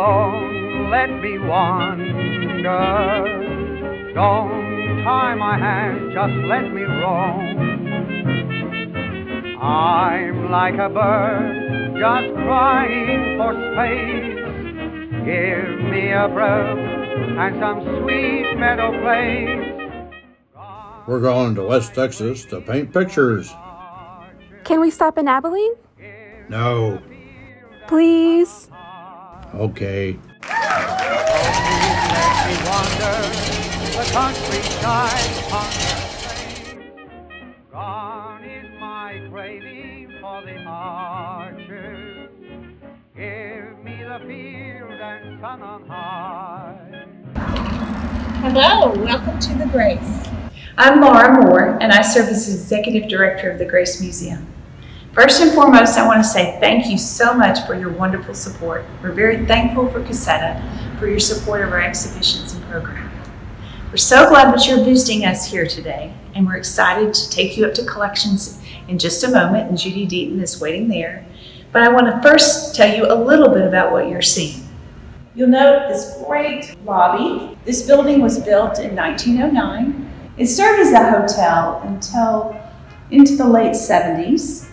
alone, let me wander. Don't tie my hands, just let me roam. I'm like a bird just crying for space. Give me a brook and some sweet meadow place. We're going to West Texas to paint pictures. Can we stop in Abilene? No. Please? Okay. Let me wander the countryside upon the plain. Gone is my craving for the arches. Give me the field and sun on high. Hello, welcome to the Grace. I'm Laura Moore, and I serve as Executive Director of the Grace Museum. First and foremost, I want to say thank you so much for your wonderful support. We're very thankful for CASETA for your support of our exhibitions and program. We're so glad that you're visiting us here today, and we're excited to take you up to collections in just a moment, and Judy Deaton is waiting there. But I want to first tell you a little bit about what you're seeing. You'll note this great lobby. This building was built in 1909. It served as a hotel until into the late 70s,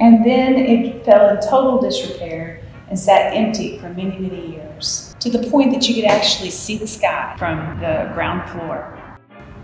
and then it fell in total disrepair and sat empty for many, many years, to the point that you could actually see the sky from the ground floor.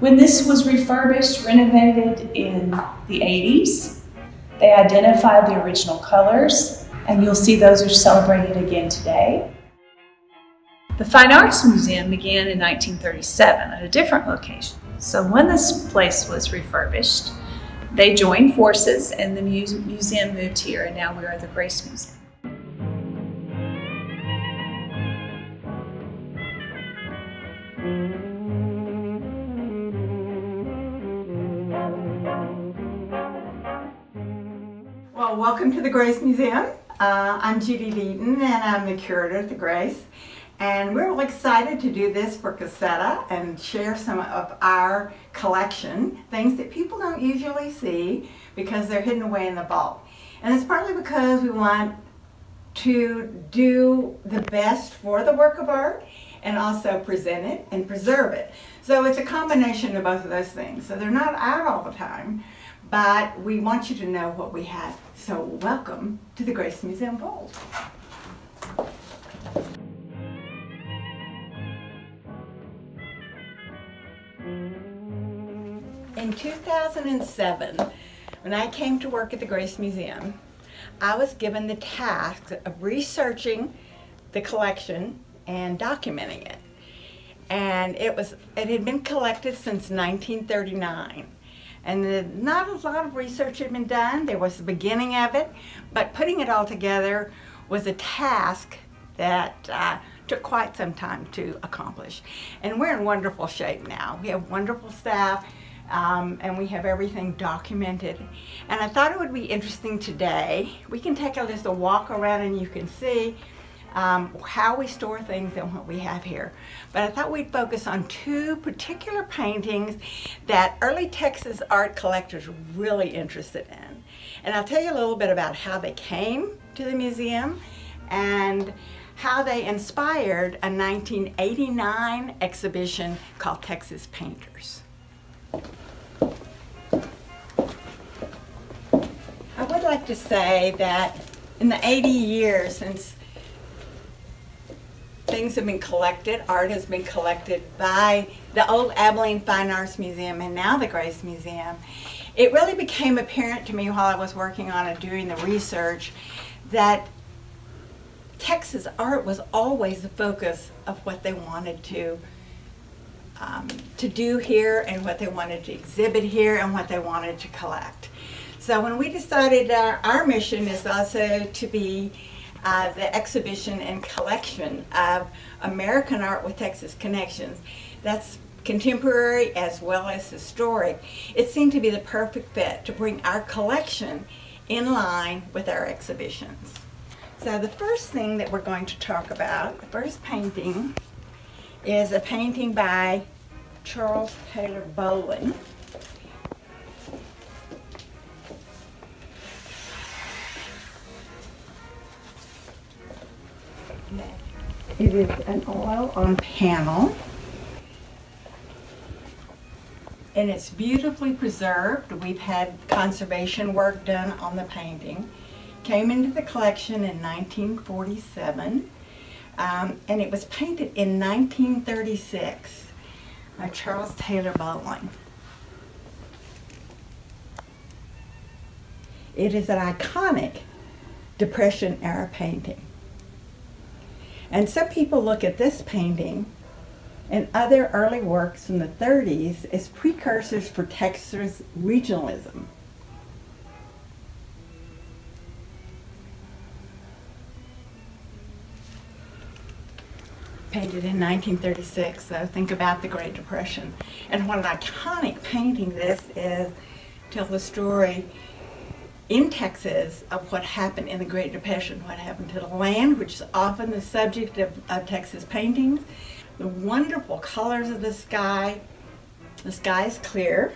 When this was refurbished, renovated in the 80s, they identified the original colors, and you'll see those are celebrated again today. The Fine Arts Museum began in 1937 at a different location. So when this place was refurbished, they joined forces and the muse museum moved here and now we are the Grace Museum. Well, welcome to the Grace Museum. Uh, I'm Judy Deaton and I'm the curator at the Grace. And we're really excited to do this for CASETA and share some of our collection, things that people don't usually see because they're hidden away in the vault. And it's partly because we want to do the best for the work of art and also present it and preserve it. So it's a combination of both of those things. So they're not out all the time, but we want you to know what we have. So welcome to the Grace Museum Vault. 2007, when I came to work at the Grace Museum, I was given the task of researching the collection and documenting it. And it was it had been collected since 1939. And not a lot of research had been done. There was the beginning of it, but putting it all together was a task that uh, took quite some time to accomplish. And we're in wonderful shape now. We have wonderful staff. Um, and we have everything documented. And I thought it would be interesting today. We can take a, a walk around and you can see um, how we store things and what we have here. But I thought we'd focus on two particular paintings that early Texas art collectors were really interested in. And I'll tell you a little bit about how they came to the museum and how they inspired a 1989 exhibition called Texas Painters. I would like to say that in the 80 years since things have been collected, art has been collected by the old Abilene Fine Arts Museum and now the Grace Museum, it really became apparent to me while I was working on it doing the research that Texas art was always the focus of what they wanted to um, to do here and what they wanted to exhibit here and what they wanted to collect. So when we decided uh, our mission is also to be uh, the exhibition and collection of American art with Texas connections, that's contemporary as well as historic, it seemed to be the perfect fit to bring our collection in line with our exhibitions. So the first thing that we're going to talk about, the first painting, is a painting by Charles Taylor Bowling. It is an oil on panel. And it's beautifully preserved. We've had conservation work done on the painting. Came into the collection in 1947. Um, and it was painted in 1936 by Charles Taylor Bowling. It is an iconic Depression era painting. And some people look at this painting and other early works from the 30s as precursors for Texas regionalism. Painted in 1936, so think about the Great Depression. And what an iconic painting this is, tell the story in Texas of what happened in the Great Depression, what happened to the land, which is often the subject of, of Texas paintings, the wonderful colors of the sky. The sky is clear.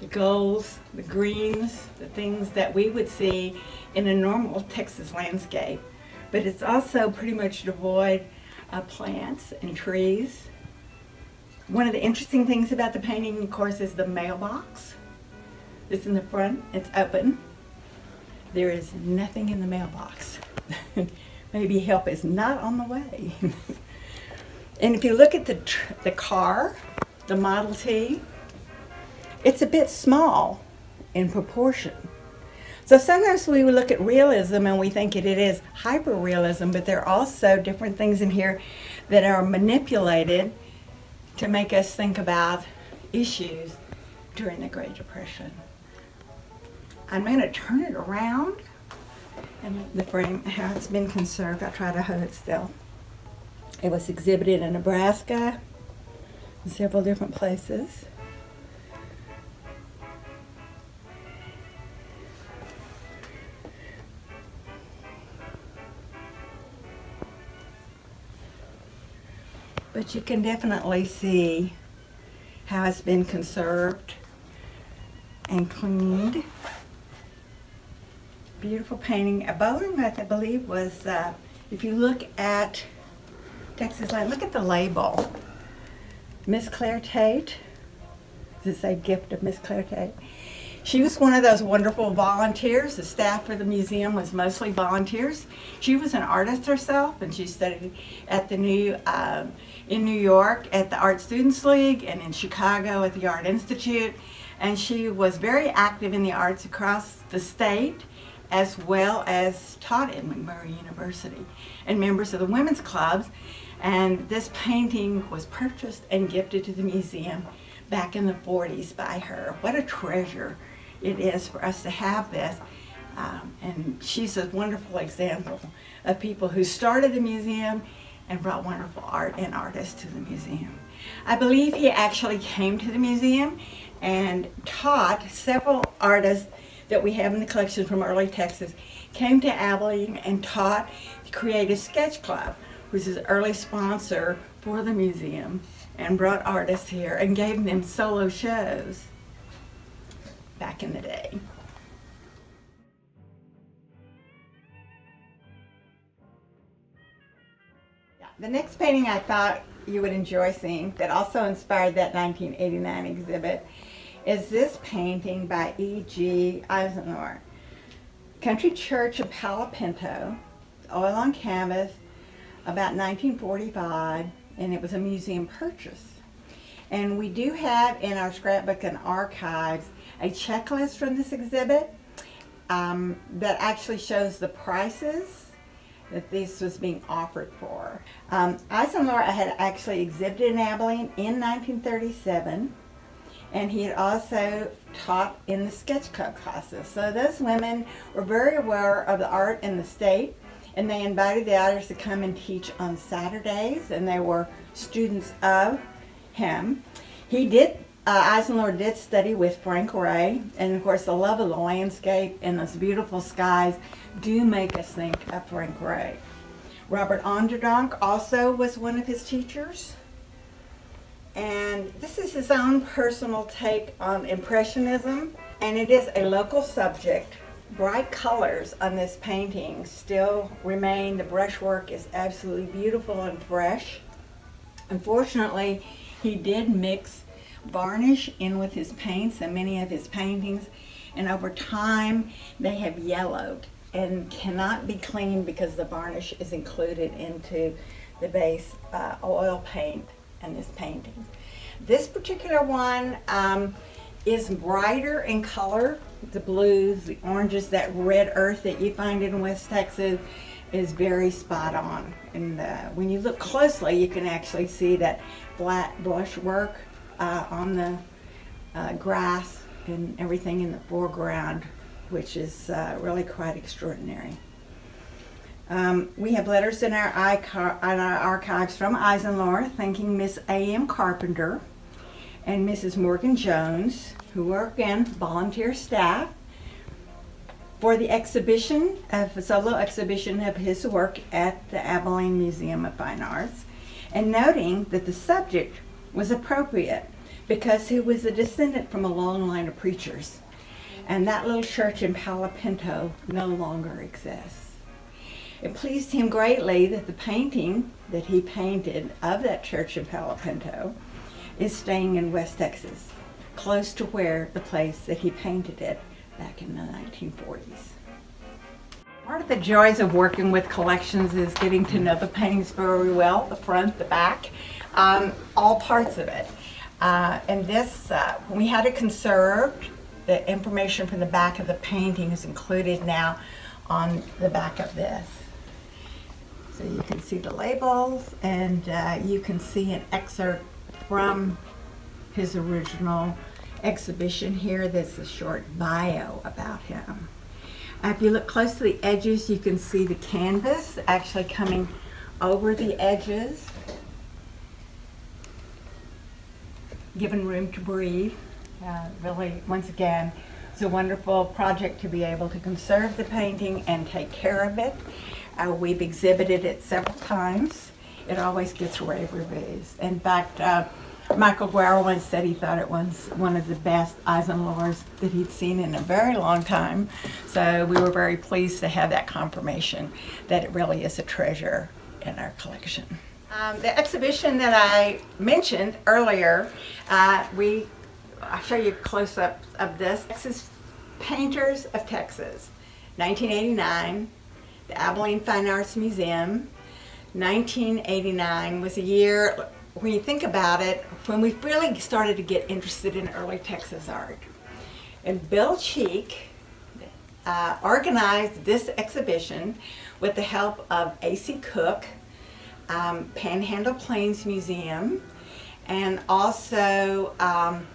The golds, the greens, the things that we would see in a normal Texas landscape. But it's also pretty much devoid of plants and trees. One of the interesting things about the painting, of course, is the mailbox. It's in the front, it's open. There is nothing in the mailbox. Maybe help is not on the way. and if you look at the, the car, the Model T, it's a bit small in proportion. So sometimes we look at realism and we think it is hyper-realism, but there are also different things in here that are manipulated to make us think about issues during the Great Depression. I'm going to turn it around and the frame, how it's been conserved. I try to hold it still. It was exhibited in Nebraska, in several different places. But you can definitely see how it's been conserved and cleaned beautiful painting. A Bolingbroke, I believe, was, uh, if you look at Texas Land, look at the label. Miss Claire Tate. Does it say gift of Miss Claire Tate? She was one of those wonderful volunteers. The staff for the museum was mostly volunteers. She was an artist herself, and she studied at the new um, in New York at the Art Students League and in Chicago at the Art Institute. And she was very active in the arts across the state as well as taught at McMurry University and members of the women's clubs. And this painting was purchased and gifted to the museum back in the 40s by her. What a treasure it is for us to have this. Um, and she's a wonderful example of people who started the museum and brought wonderful art and artists to the museum. I believe he actually came to the museum and taught several artists that we have in the collection from early Texas, came to Abilene and taught the Creative Sketch Club, which is an early sponsor for the museum, and brought artists here and gave them solo shows back in the day. The next painting I thought you would enjoy seeing that also inspired that 1989 exhibit is this painting by E.G. Eisenlohr. Country Church of Palo Pinto, oil on canvas, about 1945, and it was a museum purchase. And we do have in our scrapbook and archives a checklist from this exhibit um, that actually shows the prices that this was being offered for. Um, Eisenlohr had actually exhibited in Abilene in 1937 and he had also taught in the sketch club classes. So those women were very aware of the art in the state, and they invited the artists to come and teach on Saturdays, and they were students of him. He did, uh, did study with Frank Reaugh, and of course the love of the landscape and those beautiful skies do make us think of Frank Reaugh. Robert Onderdonk also was one of his teachers. And this is his own personal take on Impressionism, and it is a local subject bright colors on this painting still remain. The brushwork is absolutely beautiful and fresh. Unfortunately, he did mix varnish in with his paints and many of his paintings, and over time they have yellowed and cannot be cleaned because the varnish is included into the base uh, oil paint in this painting. This particular one um, is brighter in color. The blues, the oranges, that red earth that you find in West Texas is very spot on. And uh, when you look closely, you can actually see that flat brush work uh, on the uh, grass and everything in the foreground, which is uh, really quite extraordinary. Um, we have letters in our, in our archives from Eisenlohr thanking Miss A.M. Carpenter and Mrs. Morgan Jones, who are again volunteer staff, for the exhibition, of a solo exhibition of his work at the Abilene Museum of Fine Arts, and noting that the subject was appropriate because he was a descendant from a long line of preachers. And that little church in Palo Pinto no longer exists. It pleased him greatly that the painting that he painted of that church in Palo Pinto is staying in West Texas, close to where the place that he painted it back in the 1940s. Part of the joys of working with collections is getting to know the paintings very well, the front, the back, um, all parts of it. Uh, and this, uh, we had it conserved. The information from the back of the painting is included now on the back of this. So you can see the labels and uh, you can see an excerpt from his original exhibition here. There's a short bio about him. Uh, if you look close to the edges, you can see the canvas actually coming over the edges, given room to breathe. Uh, really, once again, it's a wonderful project to be able to conserve the painting and take care of it. Uh, we've exhibited it several times. It always gets rave reviews. In fact, uh, Michael Guerra once said he thought it was one of the best Eisenlohrs that he'd seen in a very long time. So we were very pleased to have that confirmation that it really is a treasure in our collection. Um, the exhibition that I mentioned earlier, uh, we, I'll show you a close-up of this. Texas Painters of Texas, 1989 the Abilene Fine Arts Museum. 1989 was a year, when you think about it, when we really started to get interested in early Texas art. And Bill Cheek uh, organized this exhibition with the help of A.C. Cook, um, Panhandle Plains Museum, and also um,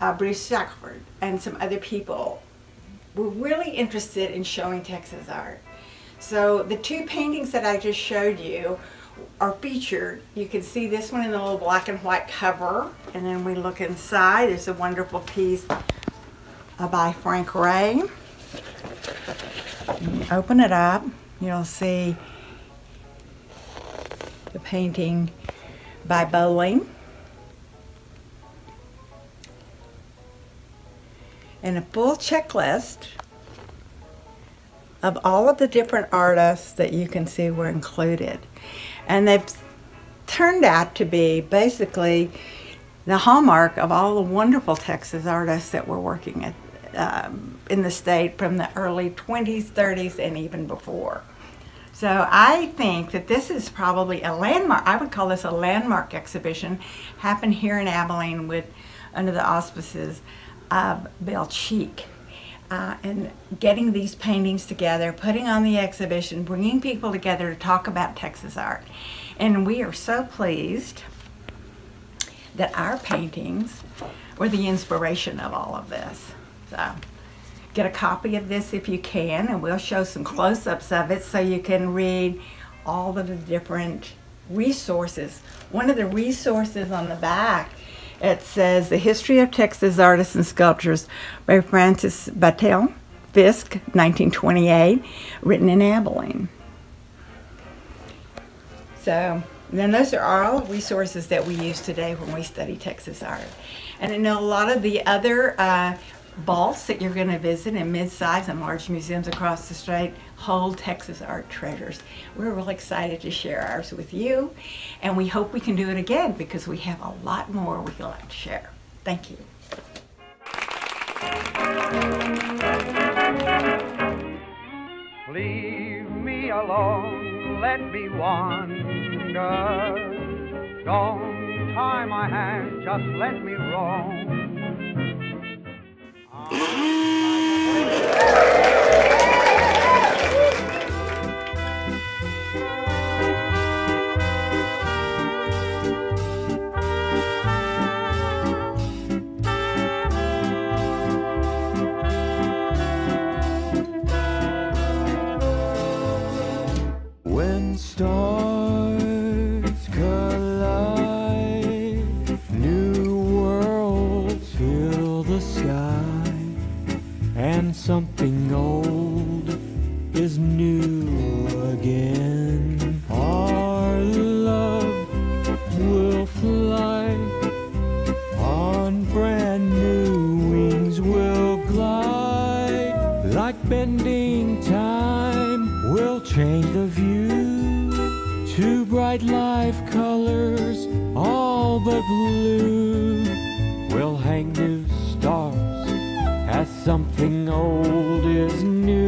uh, Bruce Shackford and some other people were really interested in showing Texas art. So the two paintings that I just showed you are featured. You can see this one in the little black and white cover. And then we look inside. There's a wonderful piece by Frank Reaugh. open it up. You'll see the painting by Bowling. And a full checklist of all of the different artists that you can see were included. And they've turned out to be basically the hallmark of all the wonderful Texas artists that were working at, um, in the state from the early 20s, 30s, and even before. So I think that this is probably a landmark, I would call this a landmark exhibition, happened here in Abilene with under the auspices of Bill Cheek uh, and getting these paintings together, putting on the exhibition, bringing people together to talk about Texas art. And we are so pleased that our paintings were the inspiration of all of this. So get a copy of this if you can, and we'll show some close-ups of it so you can read all of the different resources. One of the resources on the back it says The History of Texas Artists and Sculptors by Frances Battaile, Fisk, 1928, written in Abilene. So, then those are all resources that we use today when we study Texas art. And I know a lot of the other uh, vaults that you're going to visit in mid-sized and large museums across the state hold Texas art treasures. We're really excited to share ours with you, and we hope we can do it again because we have a lot more we'd like to share. Thank you. Leave me alone, let me wander. Don't tie my hand, just let me roam. Mm-hmm. bright life colors, all but blue. We'll hang new stars as something old is new.